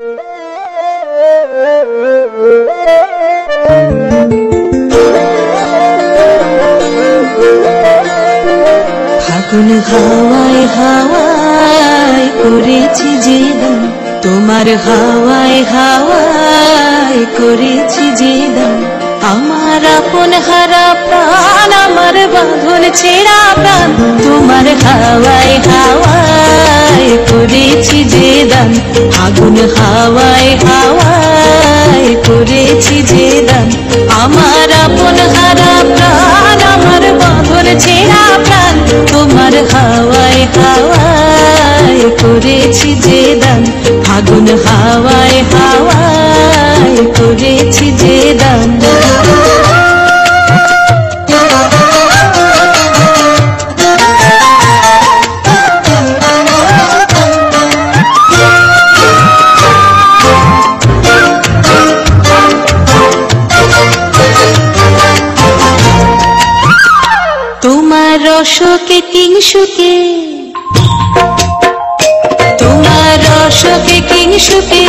ফাগুন হাওয়ায় হাওয়ায় করেছি যে তোমার হাওয়ায় হাওয়ায় করেছি যে আমার আপন হারা প্রাণ, আমার বাঁধন ছেঁড়া প্রাণ, তোমার হাওয়ায় হাওয়ায় করেছি যে আগুন হাওয়ায় হাওয়ায় করেছি যে দান আমার আপন হারা প্রাণ, আমার বাঁধন ছেঁড়া প্রাণ, তোমার হাওয়ায় হাওয়ায় করেছি যে দান আগুন হাওয়ায় রসকে কিংসুকে তোমার রসকে কিংসুকে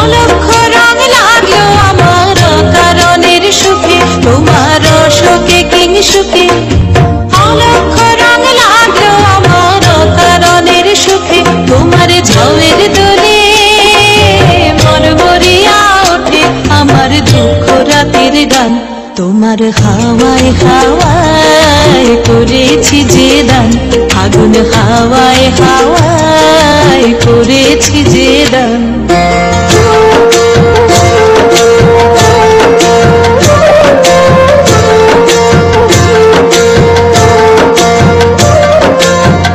অলক্ষ রং লাগল আমার কারণের সুখে। তোমার কিংসুকে অলক্ষ রং লাগল আমার কারণের সুখে। তোমার দোলে মরমরিয়া ওঠে। আমার দুঃখ রাতের গান। তোমার হাওয়ায় হাওয়ায় হাওয়ায় হাওয়ায় করেছি যে দান।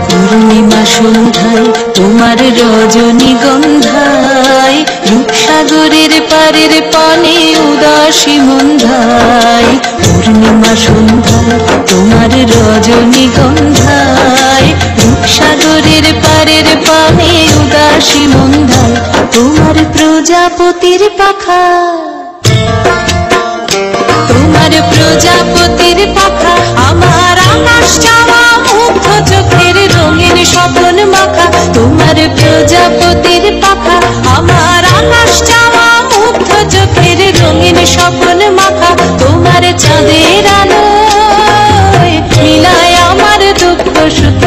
পূর্ণিমা সন্ধ্যায় তোমার রজনী গন্ধায়, রূপসাগরের পারের পানে উদাসী মন্ধায় পূর্ণিমা সন্ধ্যায় তোমার রজনী গন্ধায় রূপসাগরের পারের পানে উদাসী মন্ধায় তোমার প্রজাপতির পাখা। তোমার প্রজাপতির পাখা।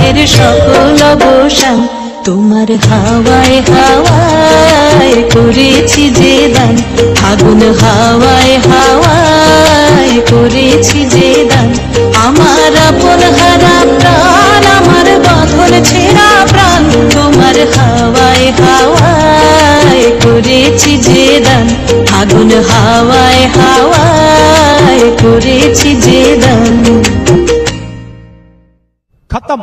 মনের সকল অবসান, তোমার হাওয়ায় হাওয়ায় করেছি যে দান। আগুন হাওয়ায় হাওয়ায় করেছি যে দান। আমার আপন হারা প্রাণ, আমার বাঁধন ছেঁড়া প্রাণ, তোমার হাওয়ায় হাওয়ায় করেছি যে দান। আগুন হাওয়ায় হাওয়ায় করেছি যে দান। খতম।